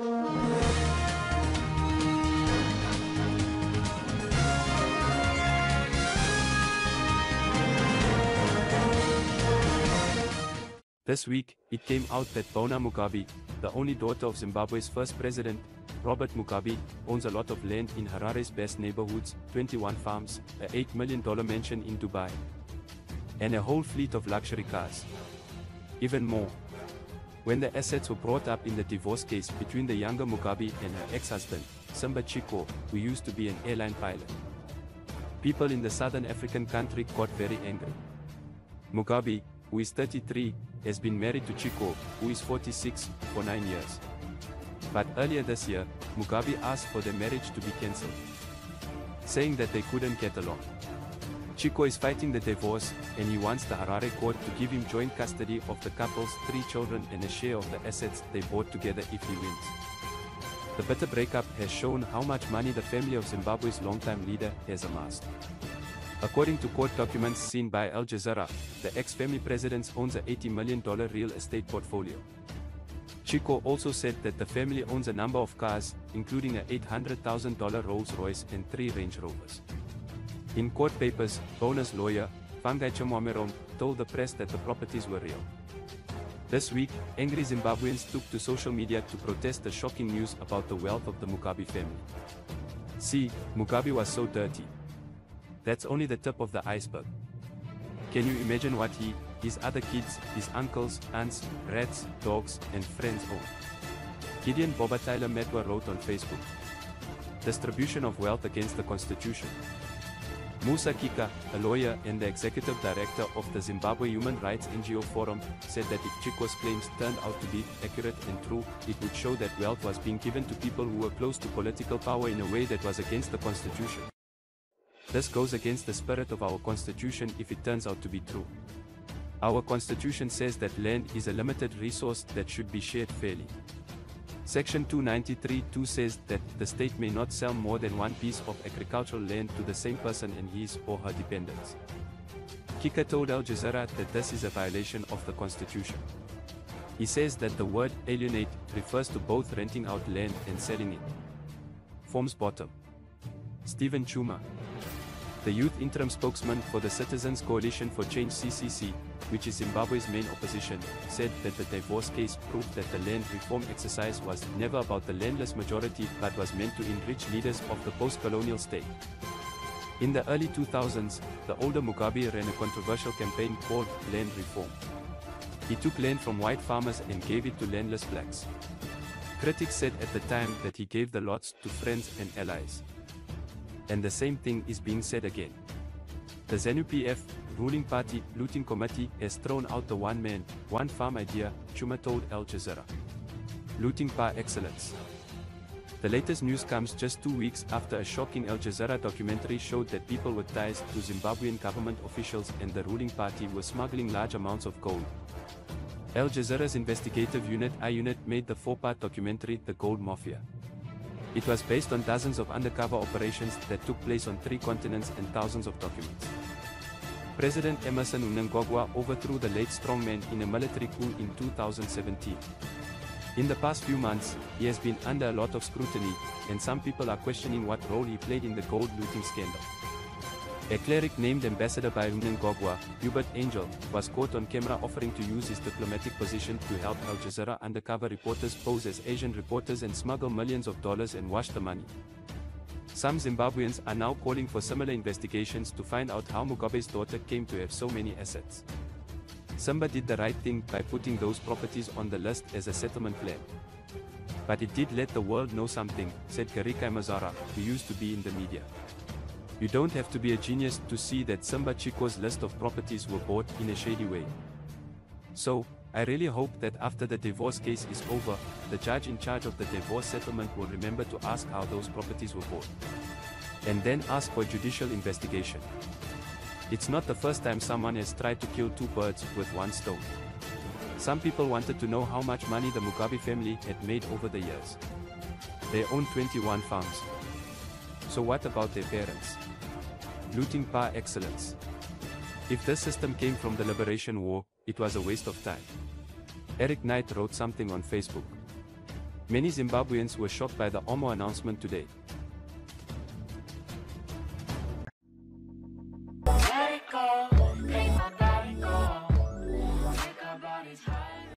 This week, it came out that Bona Mugabe, the only daughter of Zimbabwe's first president, Robert Mugabe, owns a lot of land in Harare's best neighborhoods, 21 farms, a $8 million mansion in Dubai, and a whole fleet of luxury cars. Even more. When the assets were brought up in the divorce case between the younger Mugabe and her ex-husband, Simba Chikore, who used to be an airline pilot. People in the southern African country got very angry. Mugabe, who is 33, has been married to Chikore, who is 46, for 9 years. But earlier this year, Mugabe asked for their marriage to be cancelled, saying that they couldn't get along. Chikore is fighting the divorce, and he wants the Harare court to give him joint custody of the couple's three children and a share of the assets they bought together if he wins. The bitter breakup has shown how much money the family of Zimbabwe's longtime leader has amassed. According to court documents seen by Al Jazeera, the ex-family president owns a $80 million real estate portfolio. Chikore also said that the family owns a number of cars, including a $800,000 Rolls-Royce and three Range Rovers. In court papers, Bona's lawyer, Vangai Chimwamerom, told the press that the properties were real. This week, angry Zimbabweans took to social media to protest the shocking news about the wealth of the Mugabe family. See, Mugabe was so dirty. That's only the tip of the iceberg. Can you imagine what he, his other kids, his uncles, aunts, rats, dogs, and friends own? Gideon Boba-Tyler Metwa wrote on Facebook. Distribution of wealth against the Constitution. Musa Kika, a lawyer and the executive director of the Zimbabwe Human Rights NGO Forum, said that if Chikore's claims turned out to be accurate and true, it would show that wealth was being given to people who were close to political power in a way that was against the Constitution. This goes against the spirit of our Constitution if it turns out to be true. Our Constitution says that land is a limited resource that should be shared fairly. Section 293-2 says that the state may not sell more than one piece of agricultural land to the same person and his or her dependents. Kika told Al Jazeera that this is a violation of the constitution. He says that the word alienate refers to both renting out land and selling it. Forms bottom. Stephen Chuma, the youth interim spokesman for the Citizens Coalition for Change CCC, which is Zimbabwe's main opposition, said that the divorce case proved that the land reform exercise was never about the landless majority but was meant to enrich leaders of the post-colonial state. In the early 2000s, the older Mugabe ran a controversial campaign called Land Reform. He took land from white farmers and gave it to landless blacks. Critics said at the time that he gave the lots to friends and allies. And the same thing is being said again. The ZANU-PF, ruling party, looting committee, has thrown out the one-man, one-farm idea, Chuma told Al Jazeera. Looting par excellence. The latest news comes just two weeks after a shocking Al Jazeera documentary showed that people with ties to Zimbabwean government officials and the ruling party were smuggling large amounts of gold. Al Jazeera's investigative unit I-Unit made the four-part documentary The Gold Mafia. It was based on dozens of undercover operations that took place on three continents and thousands of documents. President Emmerson Mnangagwa overthrew the late strongman in a military coup in 2017. In the past few months, he has been under a lot of scrutiny, and some people are questioning what role he played in the gold looting scandal. A cleric named Ambassador by Mnangagwa, Uebert Angel, was caught on camera offering to use his diplomatic position to help Al Jazeera undercover reporters pose as Asian reporters and smuggle millions of dollars and wash the money. Some Zimbabweans are now calling for similar investigations to find out how Mugabe's daughter came to have so many assets. Simba did the right thing by putting those properties on the list as a settlement plan. But it did let the world know something, said Karika Mazara, who used to be in the media. You don't have to be a genius to see that Samba Chikore's list of properties were bought in a shady way. So, I really hope that after the divorce case is over, the judge in charge of the divorce settlement will remember to ask how those properties were bought. And then ask for judicial investigation. It's not the first time someone has tried to kill two birds with one stone. Some people wanted to know how much money the Mugabe family had made over the years. They own 21 farms. So what about their parents? Looting par excellence. If this system came from the Liberation War, it was a waste of time. Eric Knight wrote something on Facebook. Many Zimbabweans were shocked by the Omo announcement today.